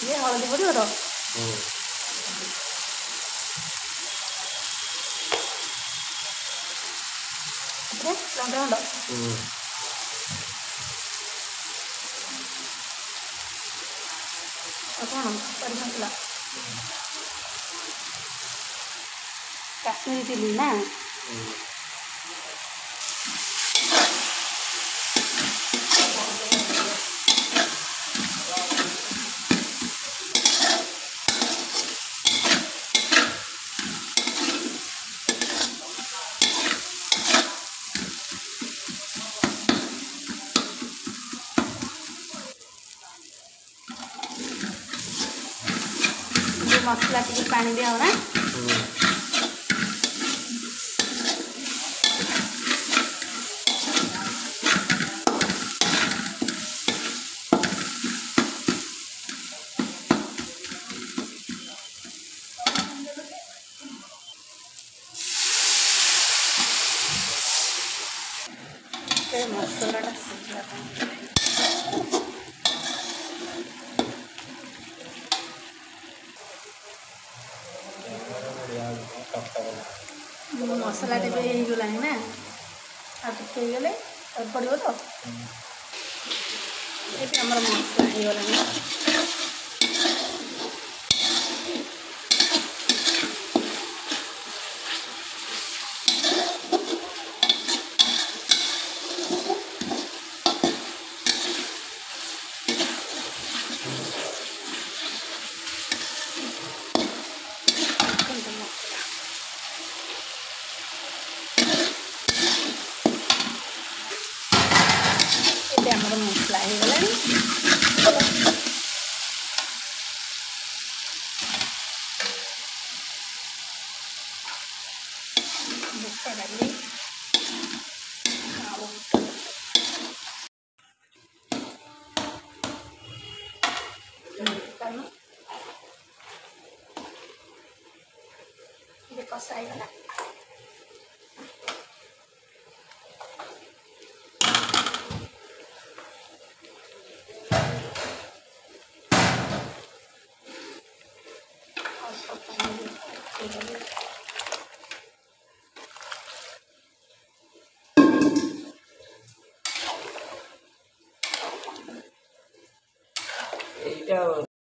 Iya, kalau di putih udah. Hmm. Oke, langsung dong. Hmm. Kashmiri chilli ना ମସଲା ଟିକେ ପାଣି ଦିଆ ହବ ନା ହୁଁ ସେ ମସଲାଟା ସିଝିବା ପାଇଁ ମୋ ମସଲାଟା ବି ହେଇଗଲାଣି ନା ଆଉ ଟିକେ ହେଇଗଲେ ଆଉ ପଡ଼ିବ ତ ଏଠି ଆମର ମସଲା ହେଇଗଲାଣି ଆମର ମସଲା ହେଇଗଲାଣି ବୁଟ ଡାଲି ଆଉ କାରଣ ଏବେ କଷା ହେଇଗଲା ଅଳ୍ପ ପାଣି ଦେଇ ହେଇଗଲେ এইটা